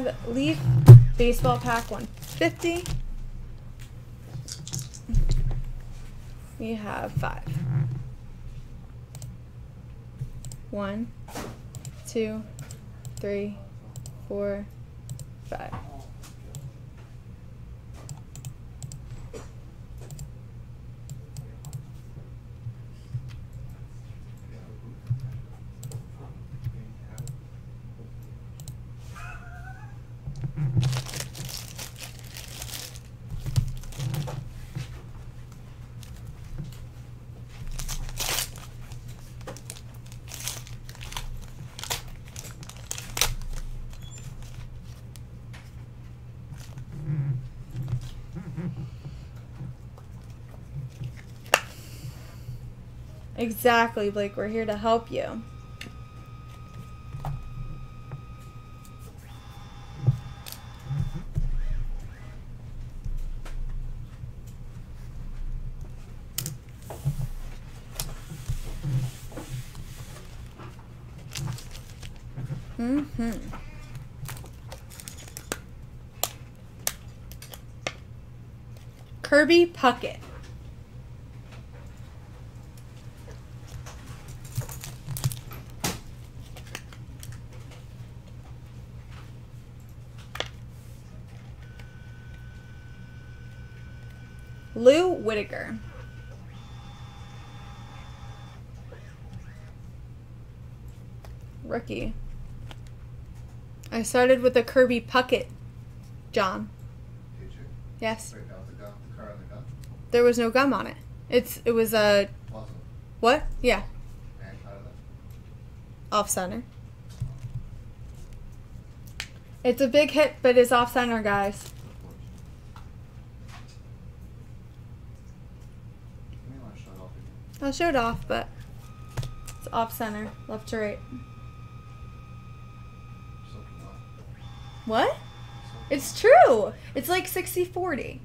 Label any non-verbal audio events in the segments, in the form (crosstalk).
have Leaf Baseball Pack 150. We have five. One, two, three, four, five. Exactly, Blake. We're here to help you. Mm-hmm. Kirby Puckett. Lou Whitaker. Rookie. I started with a Kirby Puckett, John. Did you? Yes. There was no gum on it. It's it was a what? Yeah, off center. It's a big hit, but it's off center, guys. You may want to shut it off again. I'll show it off, but it's off center, left to right. What? It's true. It's like 60 40.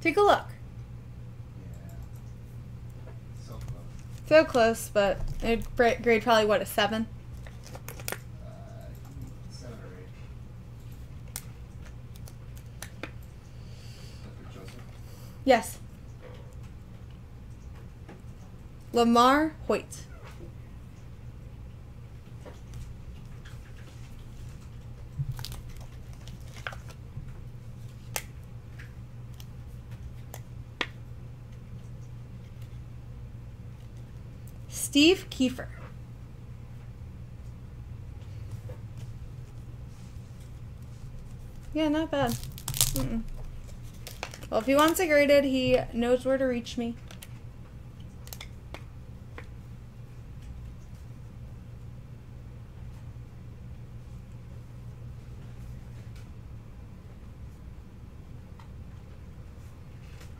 Take a look. Yeah. So close. So close, but it grade probably what a 7. Uh, seven or eight. Yes. LaMarr Hoyt. Steve Kiefer. Yeah, not bad. Mm-mm. Well, if he wants it graded, he knows where to reach me.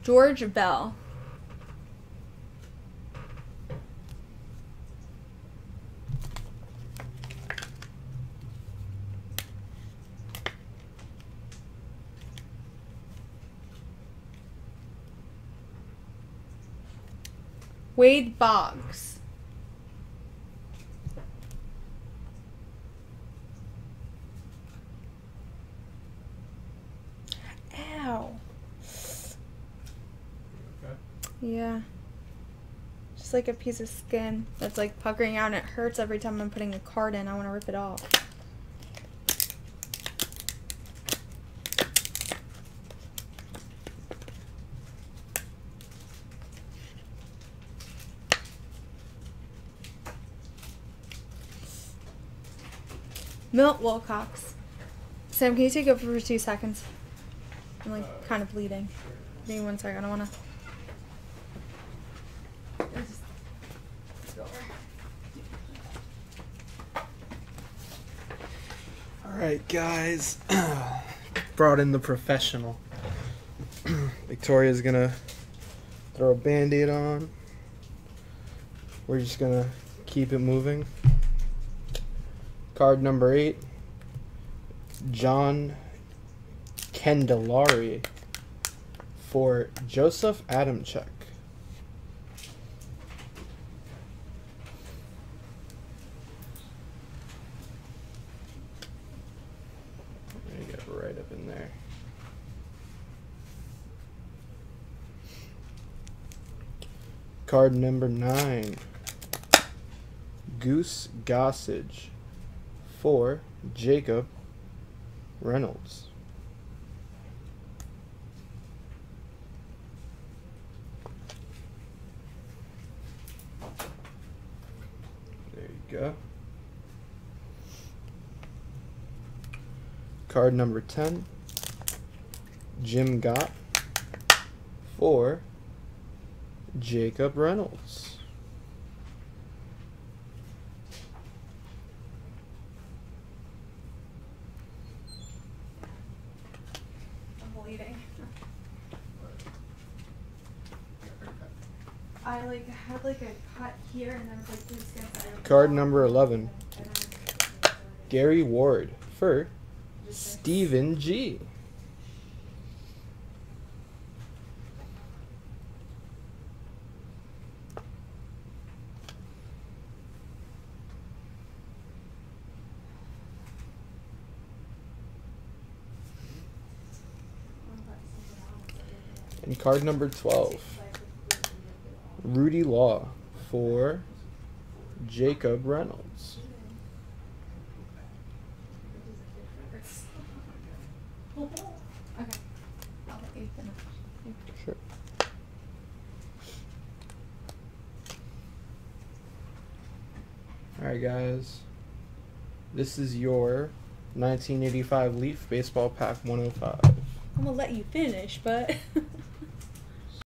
George Bell. Wade Boggs. Yeah. Just like a piece of skin that's like puckering out and it hurts every time I'm putting a card in. I want to rip it off. Milt Wilcox. Sam, can you take over for two seconds? I'm like uh, kind of bleeding. Give me one second. I don't wanna. All right, guys. (clears throat) Brought in the professional. (clears throat) Victoria's gonna throw a band aid on. We're just gonna keep it moving. Card number eight John Candelaria for Joseph Adamchek. in there. Card number nine. Goose Gossage for Jacob Reynolds. There you go. Card number 10. Jim Gott for Jacob Reynolds. I'm bleeding. (laughs) I like had like a cut here and then like this against Card number 11. Gary Ward for like- Stephen G. And card number 12. Rudy Law for Jacob Reynolds. Sure. Alright, guys. This is your 1985 Leaf Baseball Pack 105. I'm gonna let you finish, but (laughs)